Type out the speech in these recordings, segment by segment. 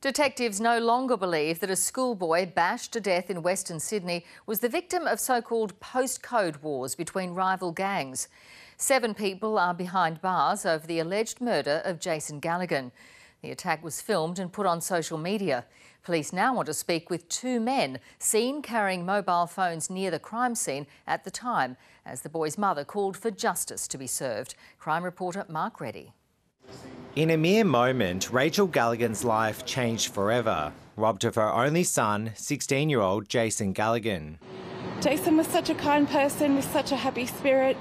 Detectives no longer believe that a schoolboy bashed to death in Western Sydney was the victim of so called postcode wars between rival gangs. Seven people are behind bars over the alleged murder of Jason Galleghan. The attack was filmed and put on social media. Police now want to speak with two men seen carrying mobile phones near the crime scene at the time, as the boy's mother called for justice to be served. Crime reporter Mark Reddie. In a mere moment, Rachel Galleghan's life changed forever, robbed of her only son, 16 year old Jason Galleghan. Jason was such a kind person with such a happy spirit.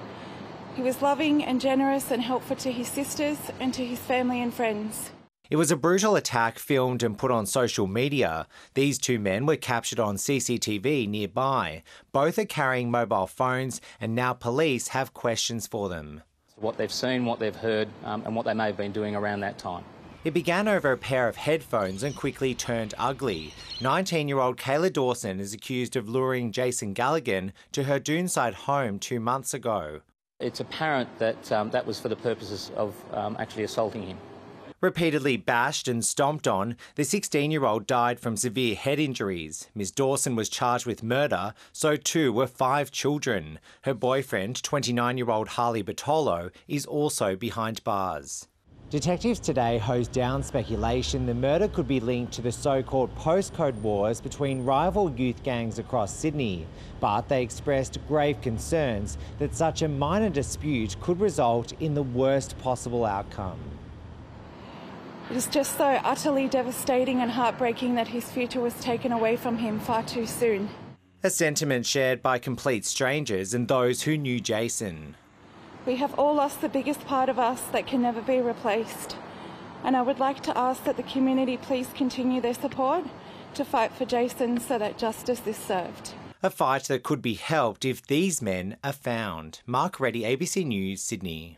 He was loving and generous and helpful to his sisters and to his family and friends. It was a brutal attack filmed and put on social media. These two men were captured on CCTV nearby. Both are carrying mobile phones, and now police have questions for them what they've seen, what they've heard, um, and what they may have been doing around that time. It began over a pair of headphones and quickly turned ugly. 19 year old Kayla Dawson is accused of luring Jason Galleghan to her Doonside home two months ago. It's apparent that um, that was for the purposes of um, actually assaulting him. Repeatedly bashed and stomped on, the 16 year old died from severe head injuries. Ms. Dawson was charged with murder, so too were five children. Her boyfriend, 29 year old Harley Bartolo, is also behind bars. Detectives today hosed down speculation the murder could be linked to the so called postcode wars between rival youth gangs across Sydney. But they expressed grave concerns that such a minor dispute could result in the worst possible outcome. It is just so utterly devastating and heartbreaking that his future was taken away from him far too soon. A sentiment shared by complete strangers and those who knew Jason. We have all lost the biggest part of us that can never be replaced. And I would like to ask that the community please continue their support to fight for Jason so that justice is served. A fight that could be helped if these men are found. Mark Reddie, ABC News, Sydney.